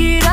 it